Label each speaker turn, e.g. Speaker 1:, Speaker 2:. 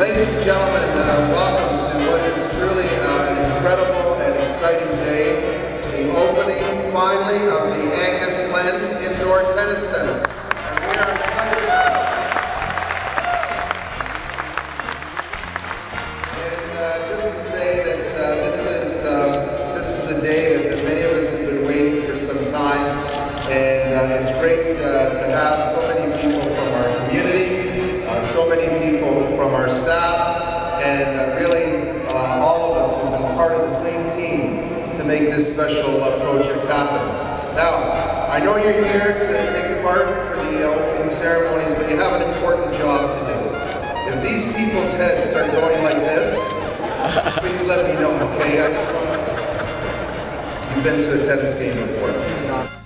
Speaker 1: Ladies and gentlemen, uh, welcome to what is truly uh, an incredible and exciting day, the opening, finally, of the Angus Glen Indoor Tennis Center. And we are excited. About And uh, just to say that this, is, this is a day that, that, many of us have been waiting for some time, and it's great to have so many people from our community, so many people our staff, and really uh, all of us who've been part of the same team to make this special uh, project happen. Now, I know you're here to take part for the uh, opening ceremonies, but you have an important job to do. If these people's heads start going like this, please let me know, okay? I just want You've been to a tennis game before.